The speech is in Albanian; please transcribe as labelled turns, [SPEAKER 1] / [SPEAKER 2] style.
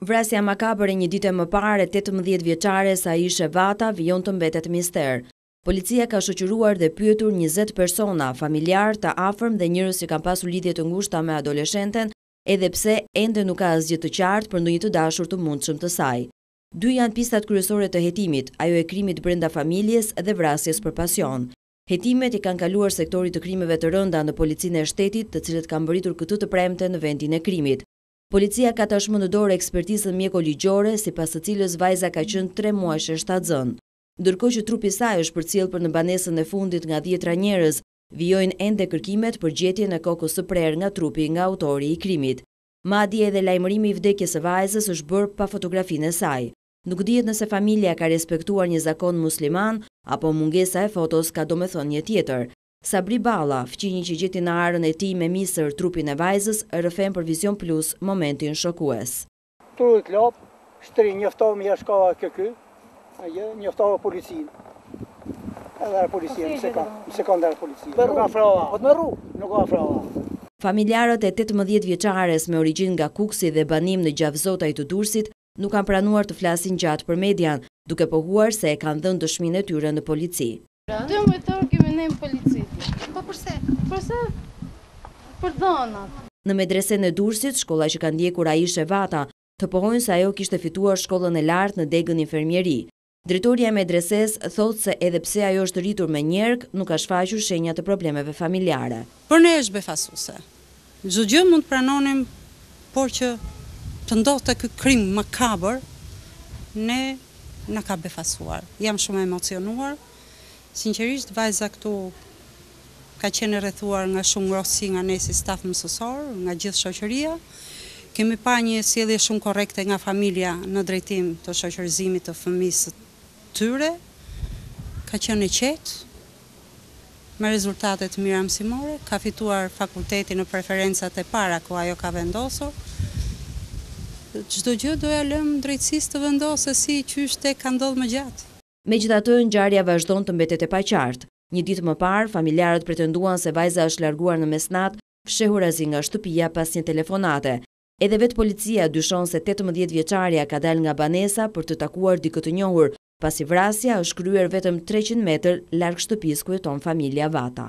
[SPEAKER 1] Vrasja makabër e një dite më parë e tetëmbëdhjetë vjeçares Aishe Vata vijon të mbetet mister. Policia ka shoqëruar dhe pyetur njëzet persona, familjarë, të afërm dhe njerëz që kanë pasur lidhje të ngushta me adoleshenten, edhe pse ende nuk ka asgjë të qartë për ndonjë të dashur të mundshëm të saj. Dy janë pistat kryesore të hetimit, ajo e krimit brenda familjes dhe vrasjes për pasion. Hetimet i kanë kaluar Sektorit të Krimeve të Rënda në Policinë e Shtetit, të cilët kanë mbërritur këtë të premte në vendin e krimit. Policia ka tashmë në dorë ekspertizën mjeko-ligjore, sipas së cilës vajza ka qenë tre muajsh shtatzënë. Ndërkohë që trupi i saj është përcjellë për në banesën e fundit nga dhjetra njerëz, vijojnë ende kërkimet për gjetjen e kokës së prerë nga trupi nga autori i krimit. Madje edhe lajmërimi i vdekjes së vajzës është bërë pa fotografinë e saj. Nuk dihet nëse familja ka respektuar një zakon musliman apo mungesa e fotos ka domethënie një tjetër. Sabri Balla, fqinji që gjeti në arën e tij me misër trupin e vajzës, rrëfen për Vizion Plus momentin shokues.
[SPEAKER 2] Tru i klop, shtri, njoftohu me jashtëkohore ke ky, a gjë, njoftohu policinë. Edhe erdh policia, në sekond, në sekond erdh policia. Nuk u afrova, po të merru, nuk u afrova.
[SPEAKER 1] Familjarët e tetëmbëdhjetë vjeçares me origjinë nga Kukësi dhe banim në Xhafzotaj të Durrësit nuk kanë pranuar të flasin gjatë për median, duke pohuar se e kanë dhënë dëshminë e tyre në polici.
[SPEAKER 3] Dymbëdhjetë orë kemi ne në polici. Po përse? Përse? Për dhënat.
[SPEAKER 1] Në medresenë e Durrësit, shkolla që ka ndjekur Aishe Vata, të pohojnë se ajo kishte fituar shkollën e lartë në degën infermieri, Drejtorja e medresesë thotë se edhe pse ajo është rritur me njerkë, nuk ka shfaqur shenja të problemeve familjare.
[SPEAKER 4] Për ne është befasuese. Çdo gjë mund të pranonim, por që të ndodhte ky krim makabër, ne na ka befasuar. Jam shumë e emocionuar. Sinqerisht vajza këtu ka qenë e rrethuar nga shumë ngrohtësi nga ne si staf mësësor, nga gjithë shoqëria. Kemi pa një sjellje shumë korrekte nga familja në drejtim të shoqërizimit të fëmijës së tyre. Ka qenë e qetë, me rezultate të mira mësimore, ka fituar fakultetin në preferencat e para ku ajo ka vendosur. Çdo gjë do ja lëmë drejtësisë të vendosë se si, qysh, tek, ka ndodhë më gjatë.
[SPEAKER 1] Megjithatë, ngjarja vazhdon të mbetet e paqartë. Një ditë më parë, familjarët pretenduan se vajza është larguar në mesnatë, fshehurazi nga shtëpia pas një telefonate. Edhe vetë policia dyshon se tetëmbëdhjetë vjeçarja ka dalë nga banesa për të takuar dikë të njohur, pasi vrasja është kryer vetëm treqind metër larg shtëpisë ku jeton familja Vata.